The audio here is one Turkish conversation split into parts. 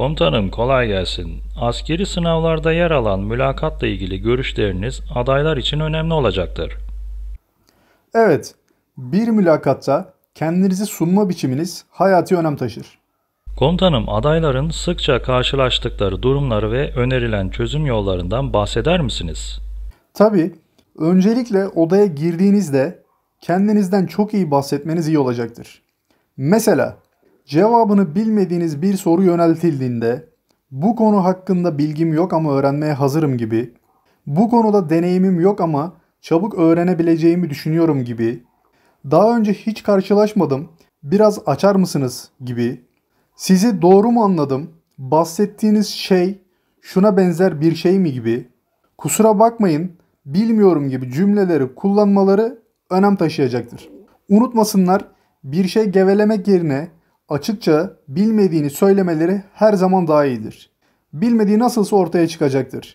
Komutanım kolay gelsin. Askeri sınavlarda yer alan mülakatla ilgili görüşleriniz adaylar için önemli olacaktır. Evet, bir mülakatta kendinizi sunma biçiminiz hayati önem taşır. Komutanım adayların sıkça karşılaştıkları durumları ve önerilen çözüm yollarından bahseder misiniz? Tabii, öncelikle odaya girdiğinizde kendinizden çok iyi bahsetmeniz iyi olacaktır. Mesela, cevabını bilmediğiniz bir soru yöneltildiğinde, bu konu hakkında bilgim yok ama öğrenmeye hazırım gibi, bu konuda deneyimim yok ama çabuk öğrenebileceğimi düşünüyorum gibi, daha önce hiç karşılaşmadım, biraz açar mısınız? gibi, sizi doğru mu anladım, bahsettiğiniz şey şuna benzer bir şey mi? gibi, kusura bakmayın, bilmiyorum gibi cümleleri kullanmaları önem taşıyacaktır. Unutmasınlar bir şey gevelemek yerine açıkça bilmediğini söylemeleri her zaman daha iyidir. Bilmediği nasılsa ortaya çıkacaktır.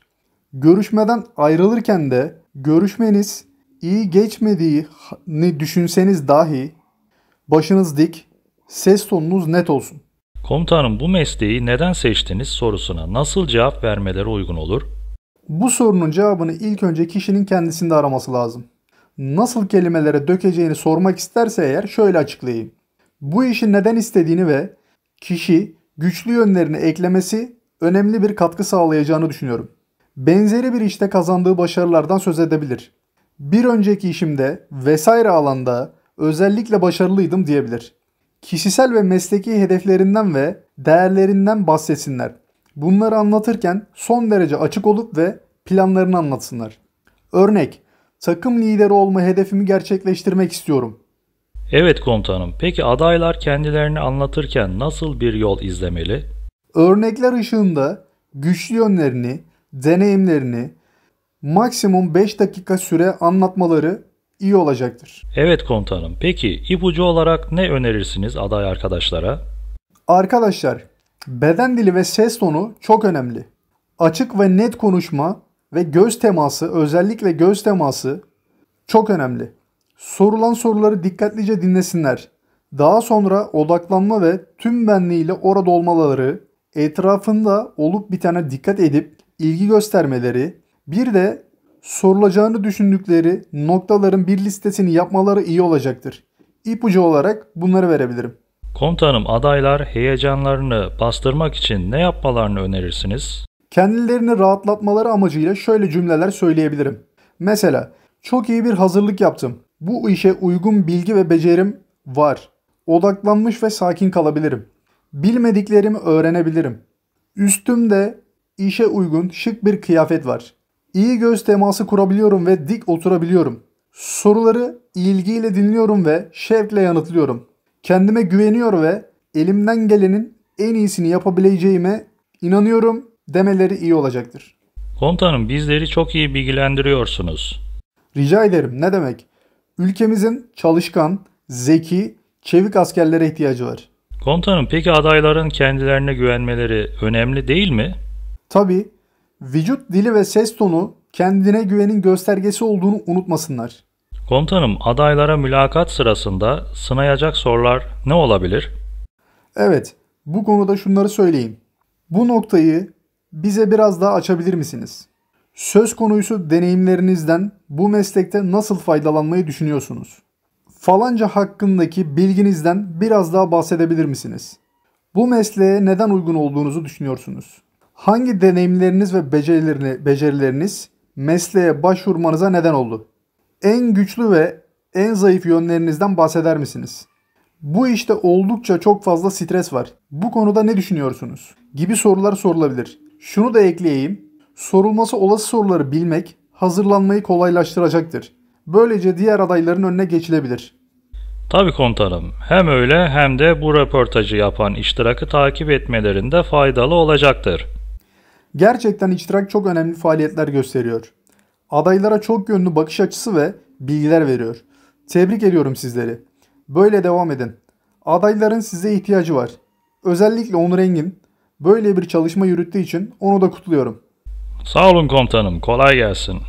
Görüşmeden ayrılırken de görüşmeniz iyi geçmediğini düşünseniz dahi başınız dik, ses tonunuz net olsun. Komutanım bu mesleği neden seçtiniz sorusuna nasıl cevap vermeleri uygun olur? Bu sorunun cevabını ilk önce kişinin kendisinde araması lazım. Nasıl kelimelere dökeceğini sormak isterse eğer şöyle açıklayayım. Bu işi neden istediğini ve kişi güçlü yönlerini eklemesi önemli bir katkı sağlayacağını düşünüyorum. Benzeri bir işte kazandığı başarılardan söz edebilir. Bir önceki işimde vesaire alanda özellikle başarılıydım diyebilir. Kişisel ve mesleki hedeflerinden ve değerlerinden bahsetsinler. Bunları anlatırken son derece açık olup ve planlarını anlatsınlar. Örnek, takım lideri olma hedefimi gerçekleştirmek istiyorum. Evet komutanım. Peki adaylar kendilerini anlatırken nasıl bir yol izlemeli? Örnekler ışığında güçlü yönlerini, deneyimlerini maksimum 5 dakika süre anlatmaları iyi olacaktır. Evet komutanım. Peki ipucu olarak ne önerirsiniz aday arkadaşlara? Arkadaşlar, beden dili ve ses tonu çok önemli. Açık ve net konuşma ve göz teması, özellikle göz teması çok önemli. Sorulan soruları dikkatlice dinlesinler. Daha sonra odaklanma ve tüm benliğiyle orada olmaları, etrafında olup bitene dikkat edip ilgi göstermeleri, bir de sorulacağını düşündükleri noktaların bir listesini yapmaları iyi olacaktır. İpucu olarak bunları verebilirim. Komutanım adaylar heyecanlarını bastırmak için ne yapmalarını önerirsiniz? Kendilerini rahatlatmaları amacıyla şöyle cümleler söyleyebilirim. Mesela çok iyi bir hazırlık yaptım. Bu işe uygun bilgi ve becerim var. Odaklanmış ve sakin kalabilirim. Bilmediklerimi öğrenebilirim. Üstümde işe uygun şık bir kıyafet var. İyi göz teması kurabiliyorum ve dik oturabiliyorum. Soruları ilgiyle dinliyorum ve şevkle yanıtlıyorum. Kendime güveniyor ve elimden gelenin en iyisini yapabileceğime inanıyorum demeleri iyi olacaktır. Komutanım bizleri çok iyi bilgilendiriyorsunuz. Rica ederim ne demek? Ülkemizin çalışkan, zeki, çevik askerlere ihtiyacı var. Komutanım peki adayların kendilerine güvenmeleri önemli değil mi? Tabii vücut dili ve ses tonu kendine güvenin göstergesi olduğunu unutmasınlar. Komutanım adaylara mülakat sırasında sınayacak sorular ne olabilir? Evet, bu konuda şunları söyleyeyim. Bu noktayı bize biraz daha açabilir misiniz? Söz konusu deneyimlerinizden bu meslekte nasıl faydalanmayı düşünüyorsunuz? Falanca hakkındaki bilginizden biraz daha bahsedebilir misiniz? Bu mesleğe neden uygun olduğunuzu düşünüyorsunuz? Hangi deneyimleriniz ve becerilerini, becerileriniz mesleğe başvurmanıza neden oldu? En güçlü ve en zayıf yönlerinizden bahseder misiniz? Bu işte oldukça çok fazla stres var. Bu konuda ne düşünüyorsunuz? Gibi sorular sorulabilir. Şunu da ekleyeyim. Sorulması olası soruları bilmek hazırlanmayı kolaylaştıracaktır. Böylece diğer adayların önüne geçilebilir. Tabii komutanım. Hem öyle hem de bu röportajı yapan iştirakı takip etmelerinde faydalı olacaktır. Gerçekten iştirak çok önemli faaliyetler gösteriyor. Adaylara çok yönlü bakış açısı ve bilgiler veriyor. Tebrik ediyorum sizleri. Böyle devam edin. Adayların size ihtiyacı var. Özellikle Onur Engin böyle bir çalışma yürüttüğü için onu da kutluyorum. Sağ olun komutanım. Kolay gelsin.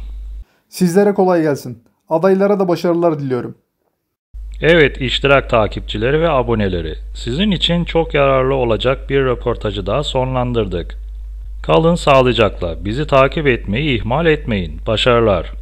Sizlere kolay gelsin. Adaylara da başarılar diliyorum. Evet iştirak takipçileri ve aboneleri, sizin için çok yararlı olacak bir röportajı daha sonlandırdık. Kalın sağlıcakla, bizi takip etmeyi ihmal etmeyin. Başarılar.